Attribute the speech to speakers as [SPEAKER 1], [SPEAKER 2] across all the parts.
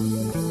[SPEAKER 1] Thank you.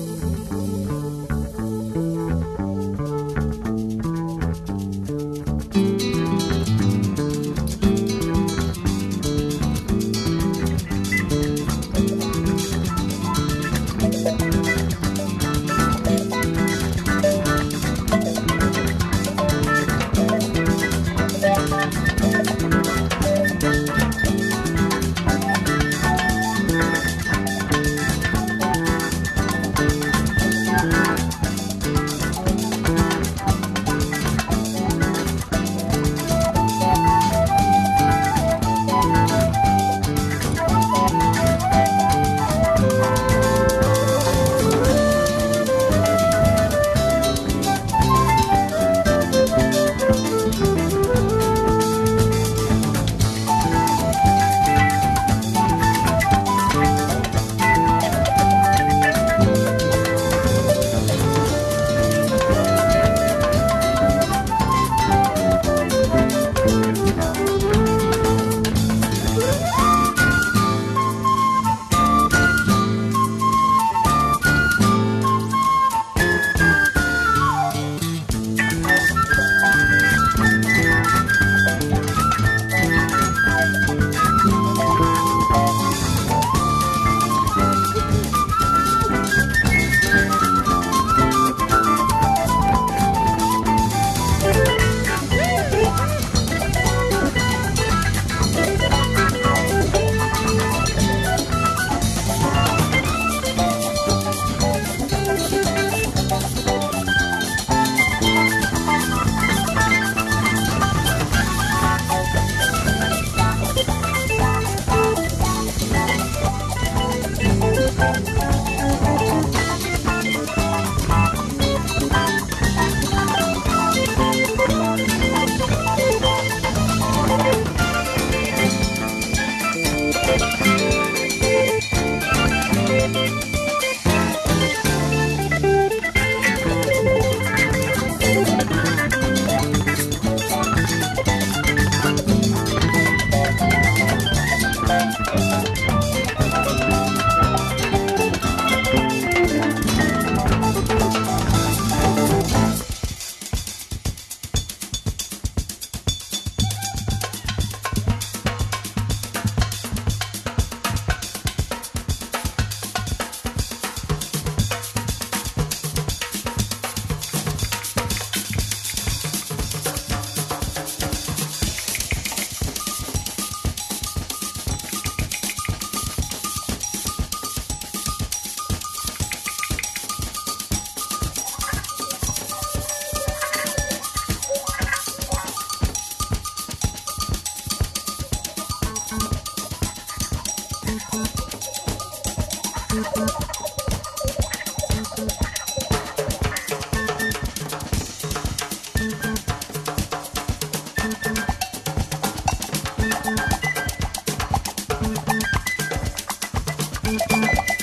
[SPEAKER 2] Bye.